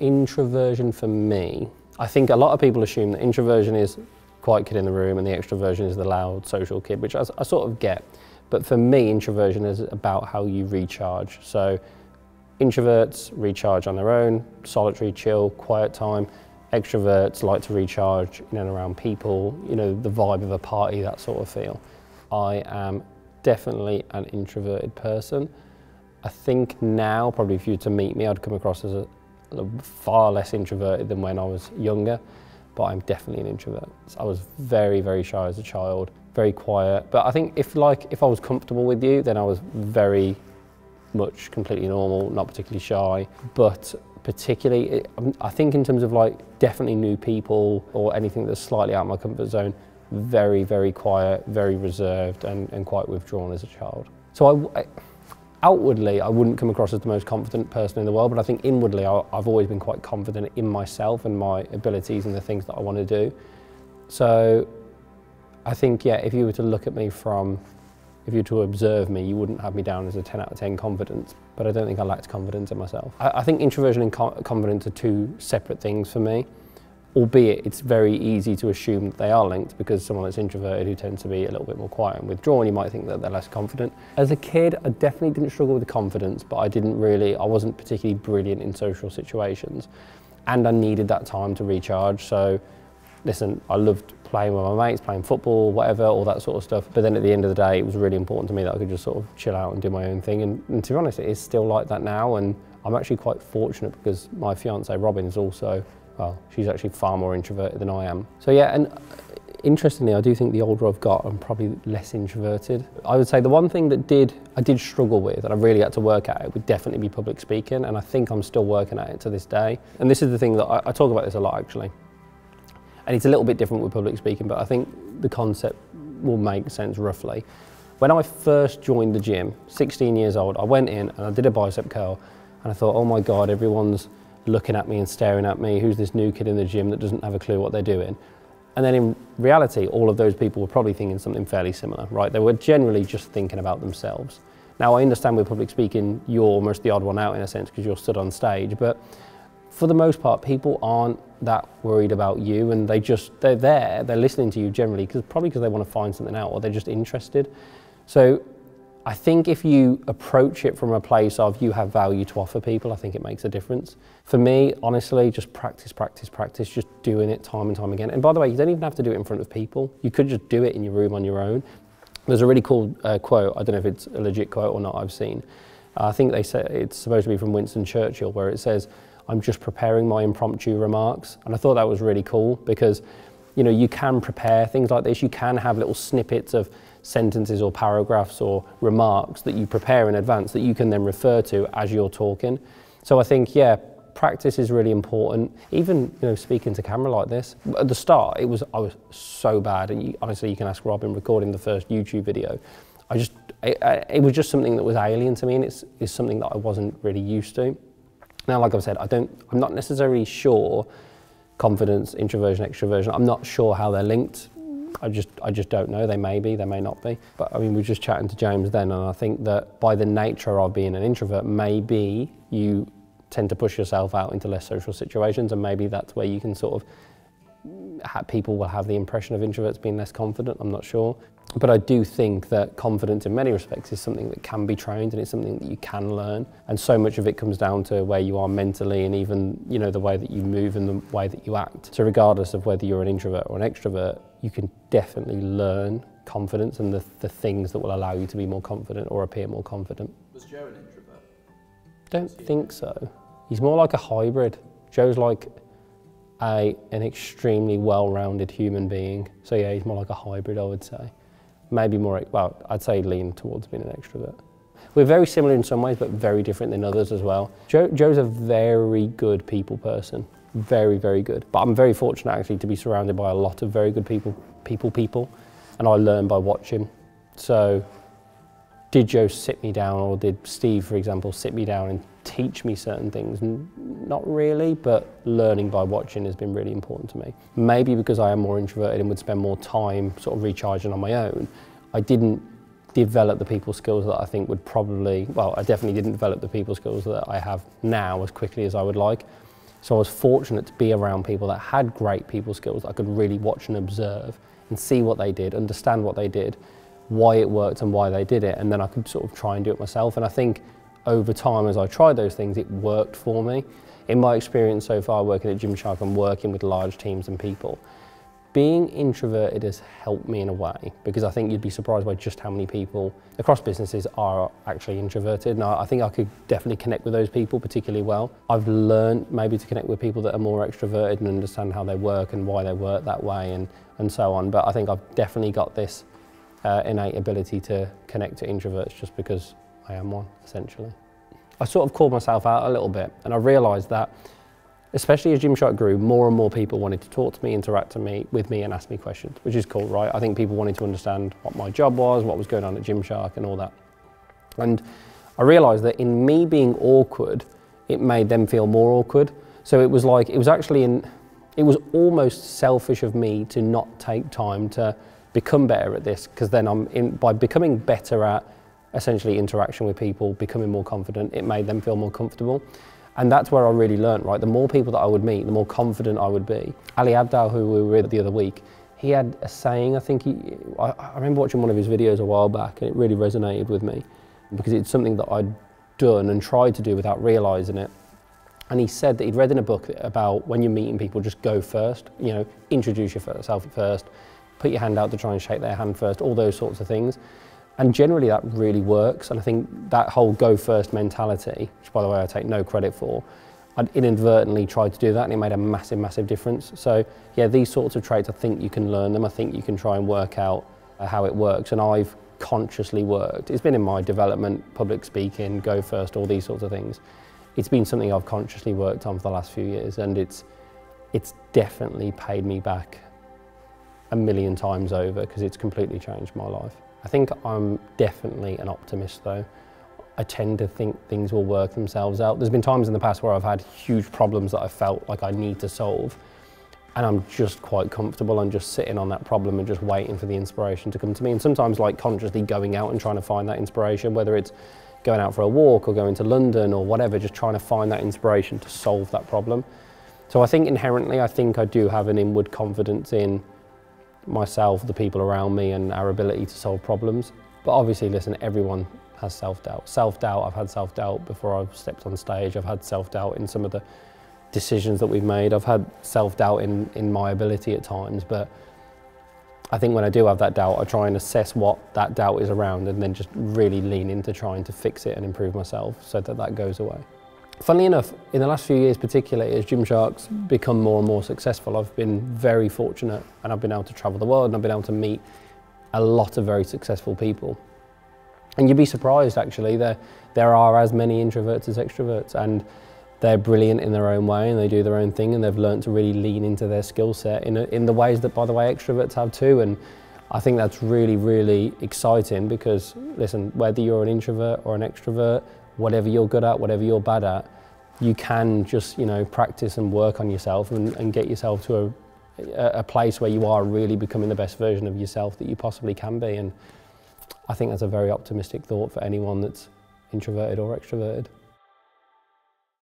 introversion for me, I think a lot of people assume that introversion is quiet kid in the room and the extroversion is the loud social kid, which I, I sort of get. But for me, introversion is about how you recharge. So introverts recharge on their own, solitary, chill, quiet time. Extroverts like to recharge in and around people, you know, the vibe of a party, that sort of feel. I am definitely an introverted person. I think now, probably if you were to meet me, I'd come across as a, a far less introverted than when I was younger, but I'm definitely an introvert. I was very, very shy as a child, very quiet. But I think if like if I was comfortable with you, then I was very much completely normal, not particularly shy. But particularly, um, I think in terms of like definitely new people or anything that's slightly out of my comfort zone, very, very quiet, very reserved and, and quite withdrawn as a child. So I, I, outwardly, I wouldn't come across as the most confident person in the world, but I think inwardly, I, I've always been quite confident in myself and my abilities and the things that I want to do. So I think, yeah, if you were to look at me from if you were to observe me, you wouldn't have me down as a 10 out of 10 confidence, but I don't think I lacked confidence in myself. I, I think introversion and co confidence are two separate things for me, albeit it's very easy to assume that they are linked because someone that's introverted who tends to be a little bit more quiet and withdrawn, you might think that they're less confident. As a kid, I definitely didn't struggle with confidence, but I didn't really, I wasn't particularly brilliant in social situations. And I needed that time to recharge. So listen, I loved playing with my mates, playing football, whatever, all that sort of stuff. But then at the end of the day, it was really important to me that I could just sort of chill out and do my own thing. And, and to be honest, it is still like that now. And I'm actually quite fortunate because my fiance Robin is also, well, she's actually far more introverted than I am. So yeah, and interestingly, I do think the older I've got, I'm probably less introverted. I would say the one thing that did I did struggle with, and I really had to work at it, would definitely be public speaking, and I think I'm still working at it to this day. And this is the thing that I, I talk about this a lot actually. And it's a little bit different with public speaking, but I think the concept will make sense roughly. When I first joined the gym, 16 years old, I went in and I did a bicep curl and I thought, oh my God, everyone's looking at me and staring at me. Who's this new kid in the gym that doesn't have a clue what they're doing? And then in reality, all of those people were probably thinking something fairly similar, right? They were generally just thinking about themselves. Now, I understand with public speaking, you're almost the odd one out in a sense because you're stood on stage, but for the most part, people aren't that worried about you and they just, they're there, they're listening to you generally, because probably because they want to find something out or they're just interested. So I think if you approach it from a place of you have value to offer people, I think it makes a difference. For me, honestly, just practice, practice, practice, just doing it time and time again. And by the way, you don't even have to do it in front of people. You could just do it in your room on your own. There's a really cool uh, quote, I don't know if it's a legit quote or not, I've seen. Uh, I think they say it's supposed to be from Winston Churchill, where it says, I'm just preparing my impromptu remarks. And I thought that was really cool because, you know, you can prepare things like this. You can have little snippets of sentences or paragraphs or remarks that you prepare in advance that you can then refer to as you're talking. So I think, yeah, practice is really important. Even, you know, speaking to camera like this. At the start, it was, I was so bad. And you, honestly, you can ask Robin recording the first YouTube video. I just, it, it was just something that was alien to me and it's, it's something that I wasn't really used to. Now, like I've said, I don't, I'm not necessarily sure confidence, introversion, extroversion. I'm not sure how they're linked. I just, I just don't know. They may be, they may not be. But I mean, we were just chatting to James then, and I think that by the nature of being an introvert, maybe you tend to push yourself out into less social situations, and maybe that's where you can sort of people will have the impression of introverts being less confident, I'm not sure. But I do think that confidence in many respects is something that can be trained and it's something that you can learn. And so much of it comes down to where you are mentally and even, you know, the way that you move and the way that you act. So regardless of whether you're an introvert or an extrovert, you can definitely learn confidence and the, the things that will allow you to be more confident or appear more confident. Was Joe an introvert? Don't think so. He's more like a hybrid. Joe's like a, an extremely well-rounded human being. So yeah, he's more like a hybrid, I would say. Maybe more, well, I'd say lean towards being an extrovert. We're very similar in some ways, but very different in others as well. Joe, Joe's a very good people person. Very, very good. But I'm very fortunate actually to be surrounded by a lot of very good people, people, people. And I learn by watching. So did Joe sit me down or did Steve, for example, sit me down and teach me certain things? Not really, but learning by watching has been really important to me. Maybe because I am more introverted and would spend more time sort of recharging on my own, I didn't develop the people skills that I think would probably, well, I definitely didn't develop the people skills that I have now as quickly as I would like. So I was fortunate to be around people that had great people skills that I could really watch and observe and see what they did, understand what they did, why it worked and why they did it, and then I could sort of try and do it myself. And I think over time, as I tried those things, it worked for me. In my experience so far working at Gymshark and working with large teams and people, being introverted has helped me in a way because I think you'd be surprised by just how many people across businesses are actually introverted. And I, think I could definitely connect with those people particularly well. I've learned maybe to connect with people that are more extroverted and understand how they work and why they work that way and, and so on. But I think I've definitely got this uh, innate ability to connect to introverts just because I am one, essentially. I sort of called myself out a little bit and I realised that especially as Gymshark grew, more and more people wanted to talk to me, interact to me, with me and ask me questions, which is cool, right? I think people wanted to understand what my job was, what was going on at Gymshark and all that. And I realised that in me being awkward, it made them feel more awkward. So it was like, it was actually in, it was almost selfish of me to not take time to become better at this, because then I'm in, by becoming better at essentially interaction with people, becoming more confident, it made them feel more comfortable. And that's where I really learned, right? The more people that I would meet, the more confident I would be. Ali Abdaal, who we were with the other week, he had a saying, I think he, I, I remember watching one of his videos a while back and it really resonated with me because it's something that I'd done and tried to do without realizing it. And he said that he'd read in a book about when you're meeting people, just go first, you know, introduce yourself first, put your hand out to try and shake their hand first, all those sorts of things. And generally that really works. And I think that whole go first mentality, which by the way I take no credit for, I'd inadvertently tried to do that and it made a massive, massive difference. So yeah, these sorts of traits, I think you can learn them. I think you can try and work out uh, how it works. And I've consciously worked. It's been in my development, public speaking, go first, all these sorts of things. It's been something I've consciously worked on for the last few years and it's, it's definitely paid me back a million times over because it's completely changed my life. I think I'm definitely an optimist though. I tend to think things will work themselves out. There's been times in the past where I've had huge problems that I felt like I need to solve and I'm just quite comfortable and just sitting on that problem and just waiting for the inspiration to come to me. And sometimes like consciously going out and trying to find that inspiration, whether it's going out for a walk or going to London or whatever, just trying to find that inspiration to solve that problem. So I think inherently, I think I do have an inward confidence in myself, the people around me and our ability to solve problems. But obviously, listen, everyone has self-doubt. Self-doubt, I've had self-doubt before I've stepped on stage. I've had self-doubt in some of the decisions that we've made. I've had self-doubt in, in my ability at times, but I think when I do have that doubt, I try and assess what that doubt is around and then just really lean into trying to fix it and improve myself so that that goes away. Funnily enough, in the last few years particularly, as Gymshark's mm. become more and more successful, I've been very fortunate and I've been able to travel the world and I've been able to meet a lot of very successful people. And you'd be surprised actually, there, there are as many introverts as extroverts and they're brilliant in their own way and they do their own thing and they've learned to really lean into their skill set in, a, in the ways that, by the way, extroverts have too. And I think that's really, really exciting because, listen, whether you're an introvert or an extrovert, whatever you're good at, whatever you're bad at, you can just you know practice and work on yourself and, and get yourself to a, a place where you are really becoming the best version of yourself that you possibly can be. And I think that's a very optimistic thought for anyone that's introverted or extroverted.